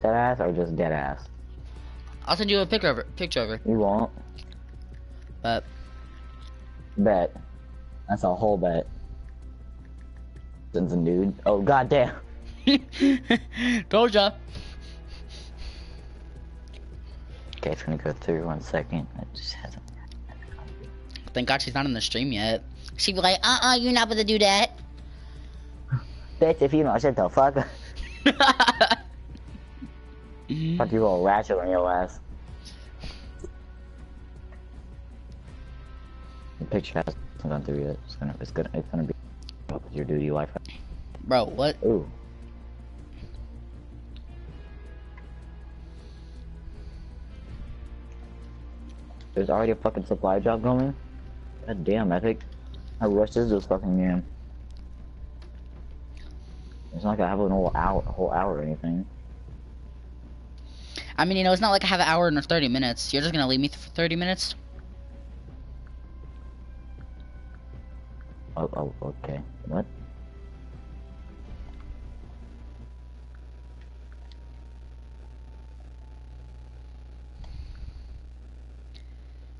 Dead ass or just dead ass? I'll send you a picture of it. Picture of her. You won't. But Bet. That's a whole bet. Since a nude. Oh goddamn. told ya. Okay, it's gonna go through one second. It just hasn't. Thank God she's not in the stream yet. She'd be like, uh uh, you're not gonna do that. Bitch, if you know, shut the fuck. Fuck you all ratchet on your ass. The picture hasn't gone through yet. It's gonna, it's gonna, it's gonna be up with your duty life. Bro, what? Ooh. There's already a fucking supply drop going? God damn, Epic. How rushed is this fucking game? It's not like I have a whole hour, whole hour or anything. I mean, you know, it's not like I have an hour and 30 minutes. You're just gonna leave me for 30 minutes? Oh, oh, okay. What?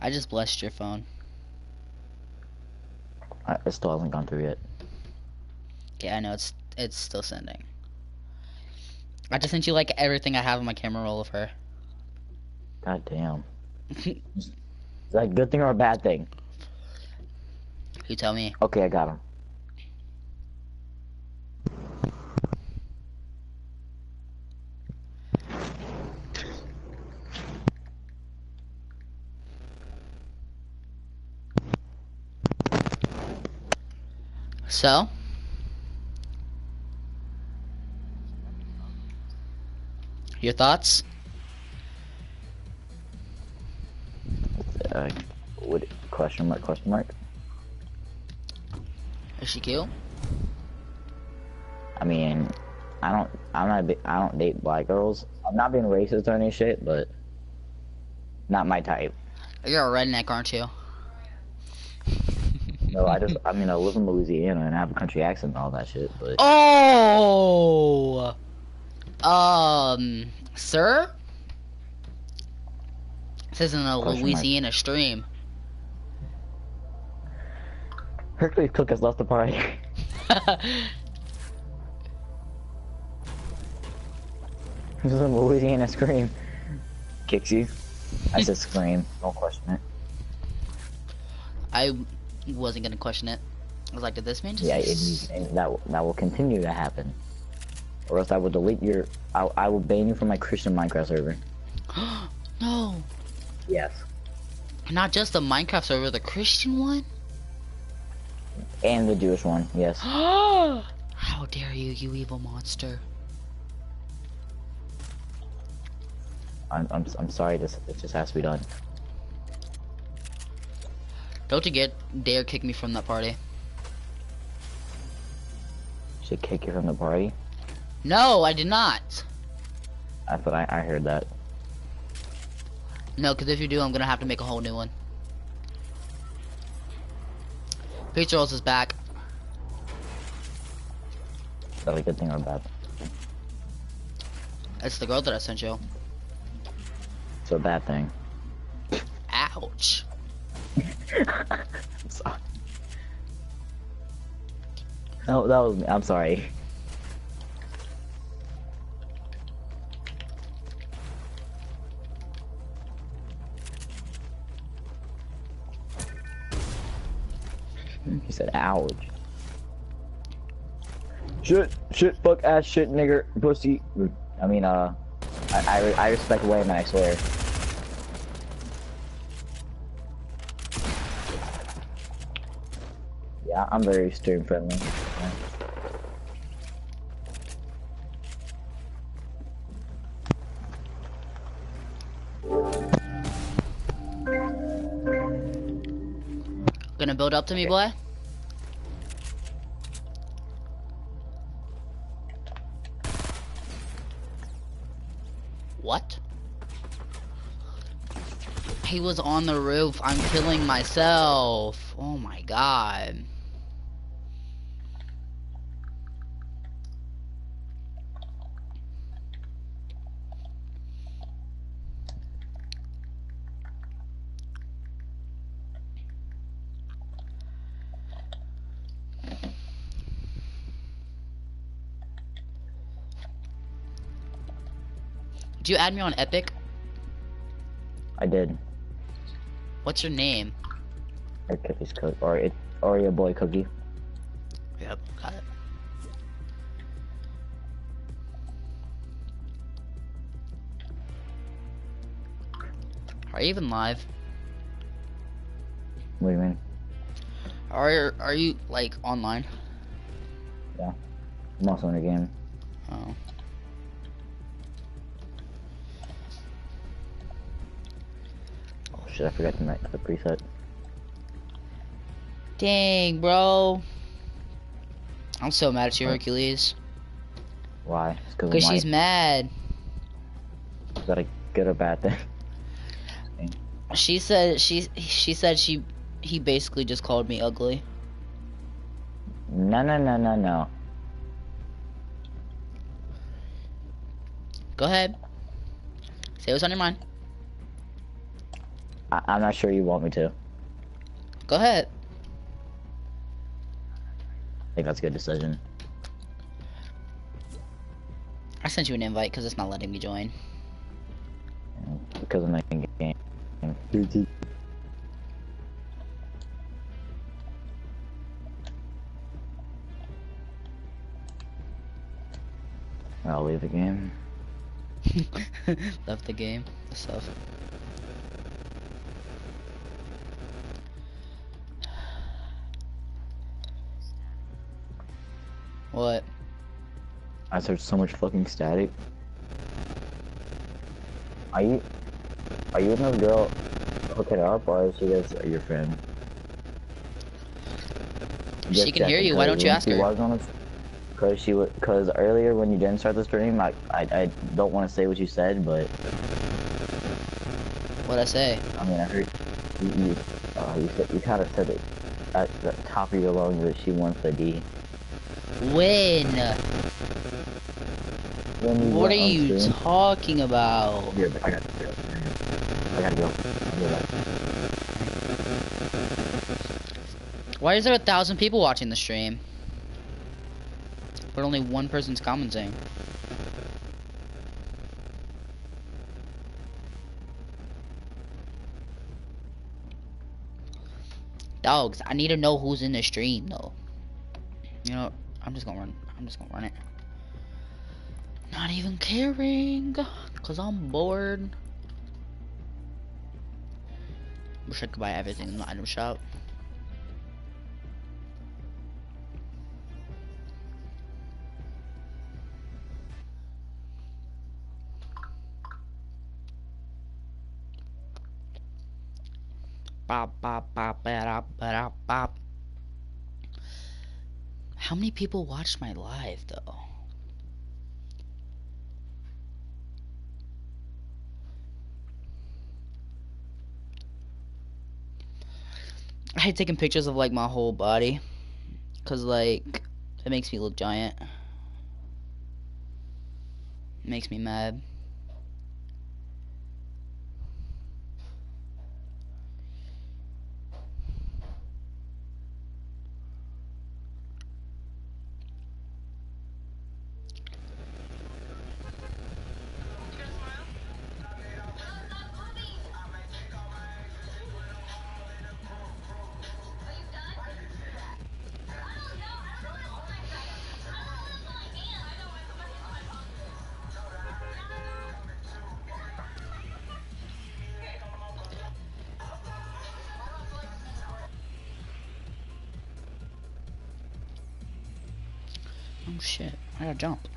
I just blessed your phone. I, it still hasn't gone through yet. Yeah, I know it's it's still sending. I just sent you like everything I have on my camera roll of her. God damn. Is that a good thing or a bad thing? You tell me. Okay, I got him. So, your thoughts? Uh, what? Question mark? Question mark? Is she cute? I mean, I don't. I'm not. I don't date black girls. I'm not being racist or any shit, but not my type. You're a redneck, aren't you? No, I just. I mean, I live in Louisiana and I have a country accent and all that shit, but Oh, um, sir. This isn't a Question mark. Louisiana stream. Hercules Cook has left the party. This is a Louisiana scream. Kicks you. I said scream. Don't question it. I wasn't gonna question it. I was like, did this mean just? Yeah, it, and that that will continue to happen, or else I will delete your. I, I will ban you from my Christian Minecraft server. no, Yes. not just the Minecraft server, the Christian one. And the Jewish one. Yes. How dare you, you evil monster! I'm I'm I'm sorry. This it just has to be done. Don't you get dare kick me from that party? Should kick you from the party. No, I did not. I thought I, I heard that. No, because if you do, I'm gonna have to make a whole new one. Pizza Rolls is back. Is that a good thing or a bad? It's the girl that I sent you. It's a bad thing. Ouch. I'm sorry. No, that was me. I'm sorry. He said, ouch. Shit, shit, fuck, ass, shit, nigger, pussy. I mean, uh, I, I, I respect Wayman, I swear. Yeah, I'm very stream friendly. Yeah. Gonna build up to me, boy? What? He was on the roof. I'm killing myself. Oh my god. You add me on Epic? I did. What's your name? Or cookies cook, or it, or your boy cookie. Yep, got it. Are you even live? What do you mean? Are are you like online? Yeah. I'm also in a game. Oh. Shit! I forgot to make the preset. Dang, bro. I'm so mad at you, Hercules. Why? Because Because she's mad. Is that a good or bad thing? She said she she said she he basically just called me ugly. No, no, no, no, no. Go ahead. Say what's on your mind. I- I'm not sure you want me to. Go ahead. I think that's a good decision. I sent you an invite because it's not letting me join. Because I'm making a game. I'll leave the game. Left the game. Stuff. What? I searched so much fucking static. Are you are you and this girl hooking up or is she just your friend? She can hear you, why don't you ask her? Cause she was, cause earlier when you didn't start the stream, I, I, I don't want to say what you said, but What'd I say? I mean I heard you, you, uh, you, said, you kind of said it at the top of your lungs that she wants the D. When? When What are you stream- talking about? Here, I gotta go. I gotta go. I'll be back. Why is there a thousand people watching the stream? But only one person's commenting. Dogs, I need to know who's in the stream though. You know, I'm just gonna run. I'm just gonna run it. Not even caring, cause I'm bored. Wish I could buy everything in the item shop. Bop, bop, bop, ba-dop, ba-dop, bop. How many people watched my live though? I hate taking pictures of like my whole body. Cause like it makes me look giant. makes me mad. Oh shit, I gotta jump.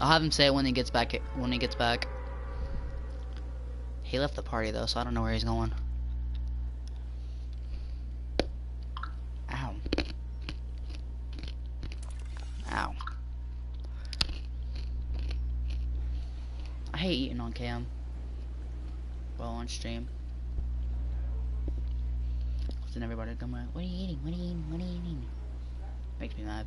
I'll have him say it when he gets back. When he gets back. He left the party though, so I don't know where he's going. Ow. Ow. I hate eating on cam. On stream. Then everybody come like, what are you eating? What are you eating? What are you eating? Makes me mad.